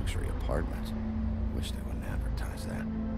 luxury apartments. Wish they wouldn't advertise that.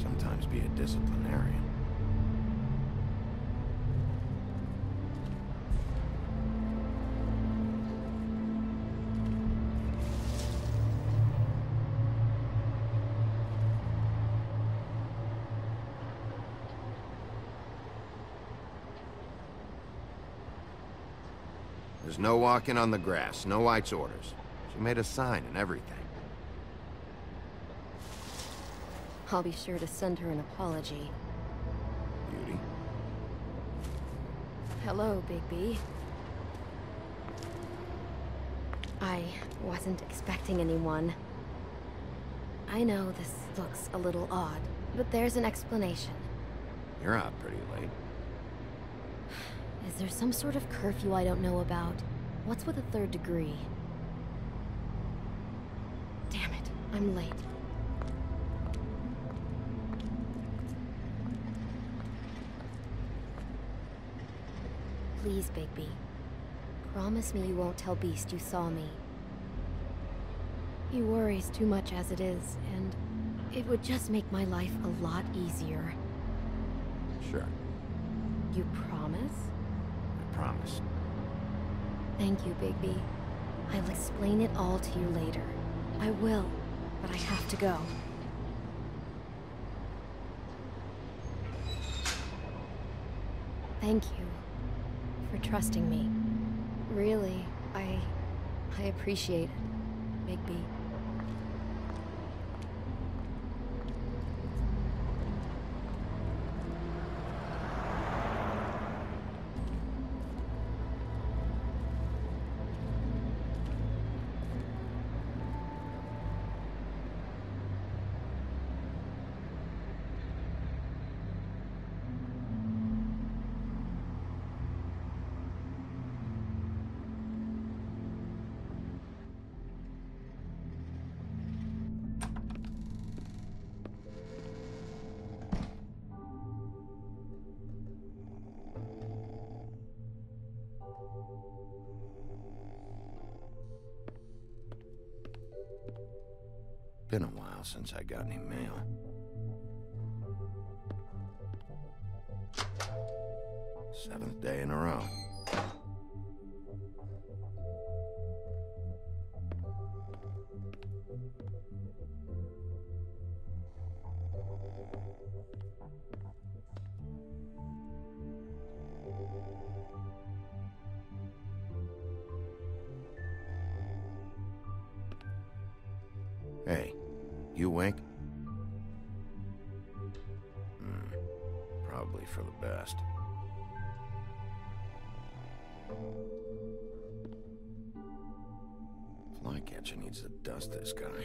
Sometimes be a disciplinarian. There's no walking on the grass. Snow White's orders. She made a sign and everything. I'll be sure to send her an apology. Beauty. Hello, Bigby. I wasn't expecting anyone. I know this looks a little odd, but there's an explanation. You're out pretty late. Is there some sort of curfew I don't know about? What's with a third degree? Damn it, I'm late. Please, Bigby. Promise me you won't tell Beast you saw me. He worries too much as it is, and it would just make my life a lot easier. Sure. You promise? I promise. Thank you, Bigby. I'll explain it all to you later. I will, but I have to go. Thank you for trusting me. Really, I I appreciate it, Bigby. Been a while since I got any mail. Seventh day in a row. Hey, you wink? Hmm, probably for the best. Flycatcher needs to dust this guy.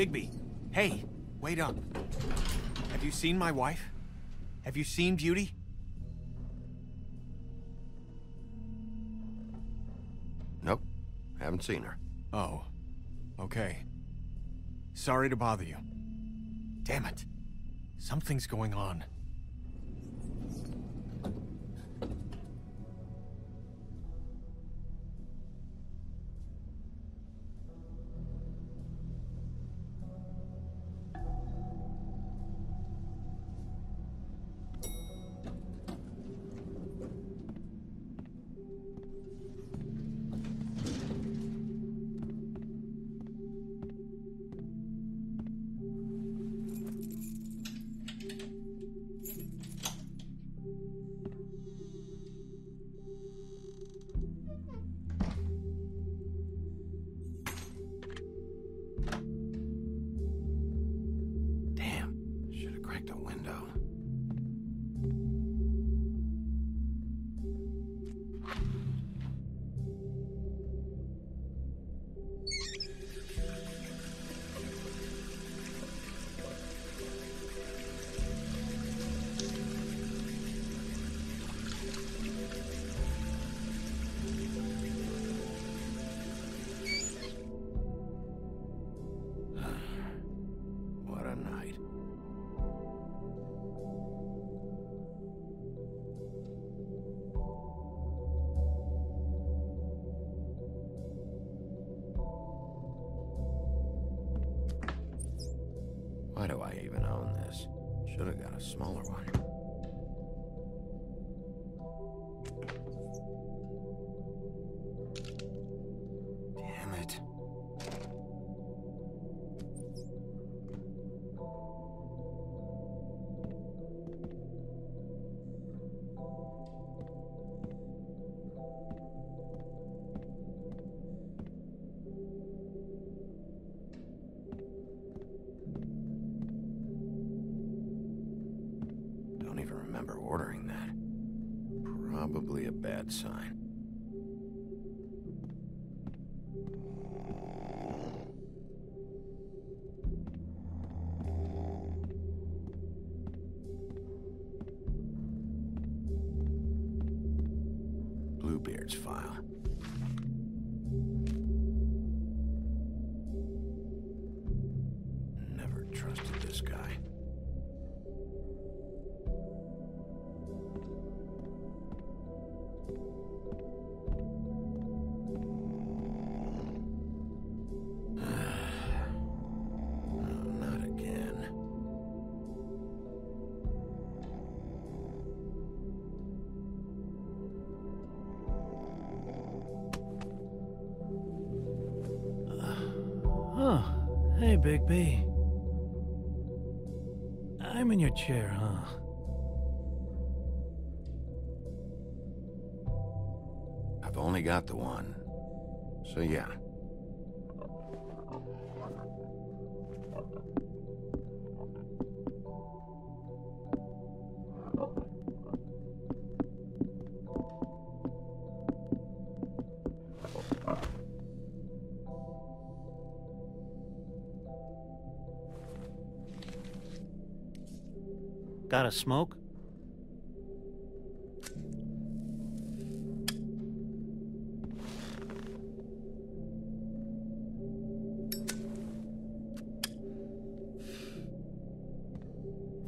Bigby, hey, wait up. Have you seen my wife? Have you seen Beauty? Nope. Haven't seen her. Oh, okay. Sorry to bother you. Damn it. Something's going on. Why do I even own this? Should have got a smaller one. Sign. Bluebeard's file. Never trusted this guy. Hey, Big B. I'm in your chair, huh? Only got the one. So yeah. Got a smoke?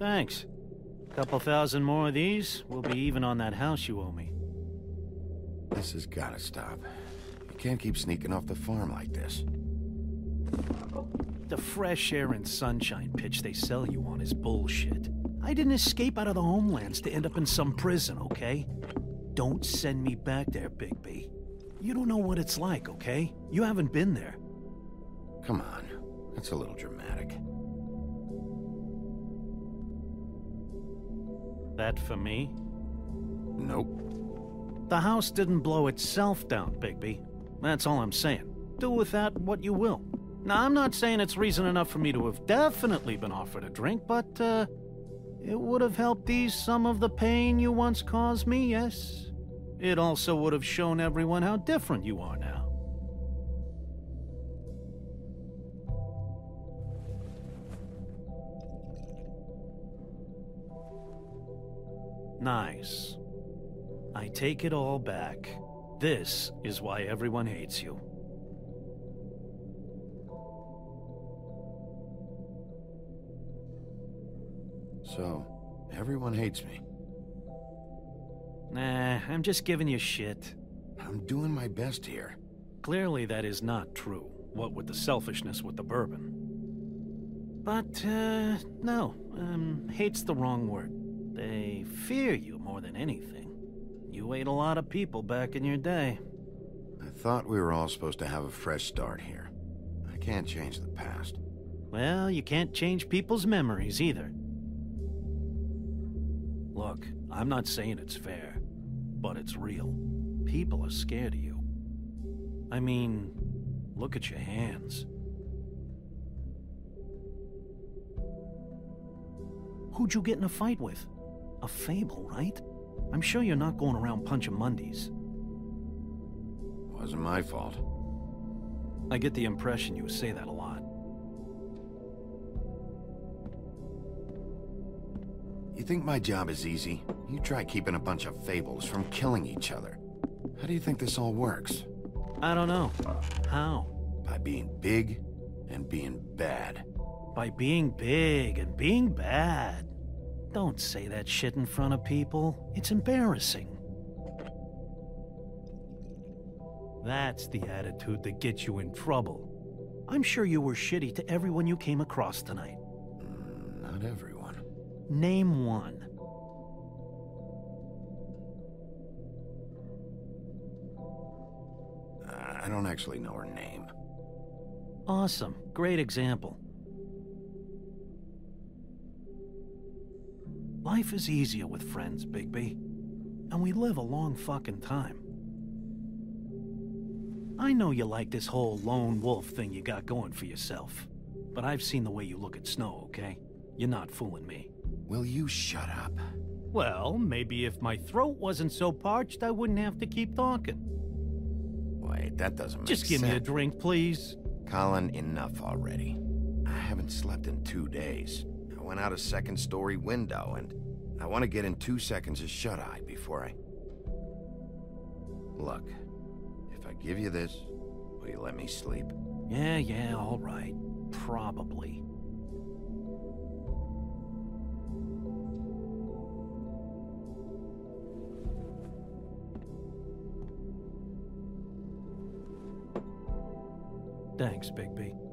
Thanks. Couple thousand more of these, we'll be even on that house you owe me. This has gotta stop. You can't keep sneaking off the farm like this. The fresh air and sunshine pitch they sell you on is bullshit. I didn't escape out of the homelands to end up in some prison, okay? Don't send me back there, Bigby. You don't know what it's like, okay? You haven't been there. Come on. That's a little dramatic. That for me? Nope. The house didn't blow itself down, Bigby. That's all I'm saying. Do with that what you will. Now, I'm not saying it's reason enough for me to have definitely been offered a drink, but, uh, it would have helped ease some of the pain you once caused me, yes? It also would have shown everyone how different you are now. Nice. I take it all back. This is why everyone hates you. So, everyone hates me. Nah, I'm just giving you shit. I'm doing my best here. Clearly, that is not true, what with the selfishness with the bourbon. But, uh, no, um, hate's the wrong word. They fear you more than anything. You ate a lot of people back in your day. I thought we were all supposed to have a fresh start here. I can't change the past. Well, you can't change people's memories either. Look, I'm not saying it's fair, but it's real. People are scared of you. I mean, look at your hands. Who'd you get in a fight with? A fable, right? I'm sure you're not going around punching Mundys. Wasn't my fault. I get the impression you say that a lot. You think my job is easy? You try keeping a bunch of fables from killing each other. How do you think this all works? I don't know. How? By being big and being bad. By being big and being bad. Don't say that shit in front of people. It's embarrassing. That's the attitude that gets you in trouble. I'm sure you were shitty to everyone you came across tonight. Mm, Not everyone. Name one. I don't actually know her name. Awesome. Great example. Life is easier with friends, Bigby. And we live a long fucking time. I know you like this whole lone wolf thing you got going for yourself. But I've seen the way you look at Snow, okay? You're not fooling me. Will you shut up? Well, maybe if my throat wasn't so parched, I wouldn't have to keep talking. Wait, that doesn't make Just give me a drink, please. Colin, enough already. I haven't slept in two days. I went out a second story window and I want to get in two seconds of shut eye before I. Look, if I give you this, will you let me sleep? Yeah, yeah, all right. Probably. Thanks, Bigby.